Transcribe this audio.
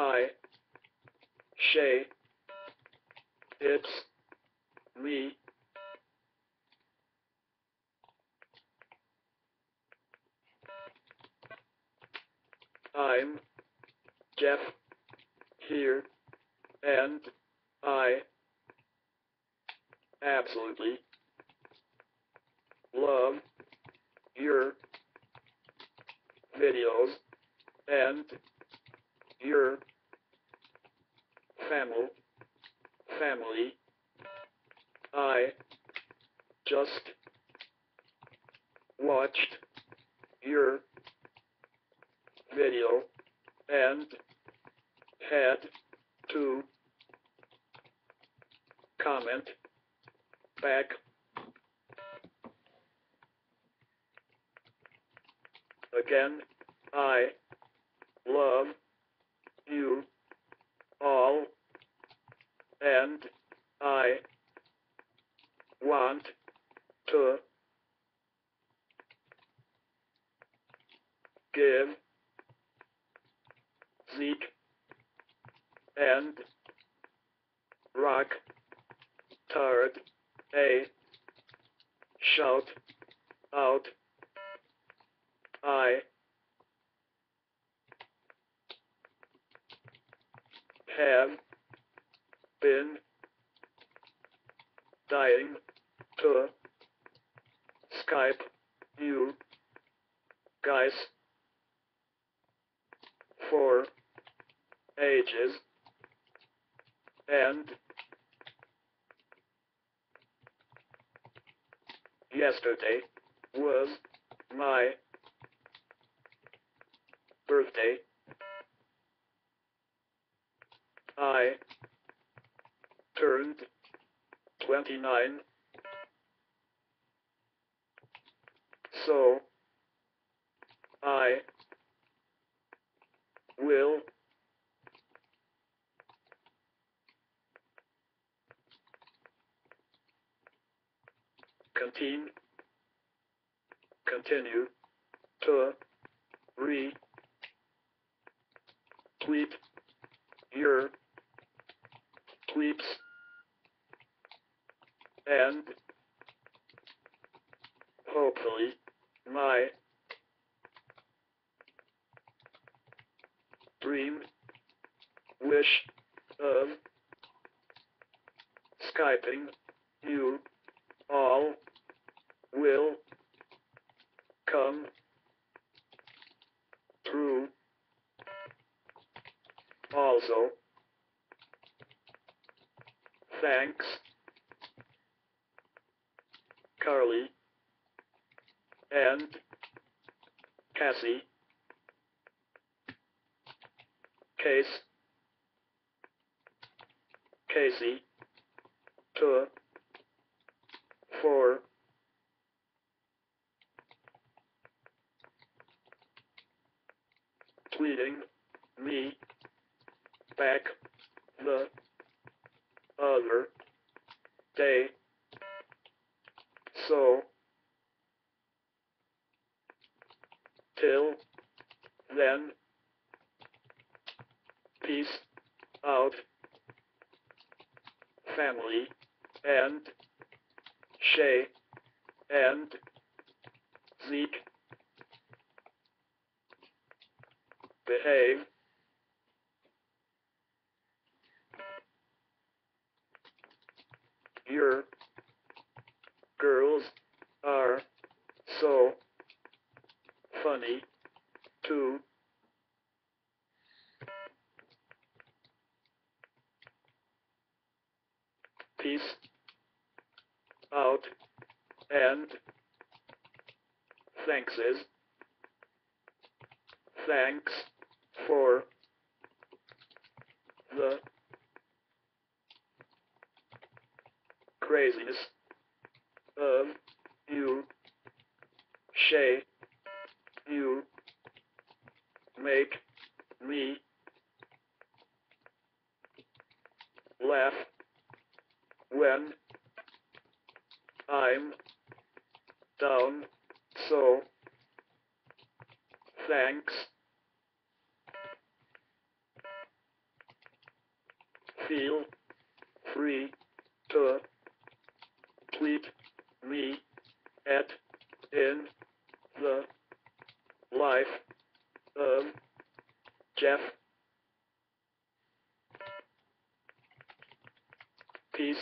Hi. Shay. It's me. I'm Jeff here, and I absolutely love your videos and your family family I just watched your video and had to comment back. Again I love you and I want to give Zeke and Rock Tard a shout out. I have been dying to Skype you guys for ages and yesterday was my birthday. I turned 29. So I will continue continue to retweet your tweets and hopefully my dream wish of Skyping you all will come true. Also, thanks, Carly and Cassie. Case Casey to for tweeting me back the other day. Peace out family and Shay and Zeke behave. Your girls are so funny too peace out and thanks is thanks for the craziness of you Shay. You make me laugh when I'm down, so thanks. Feel free to tweet me at in the life of Jeff. Peace.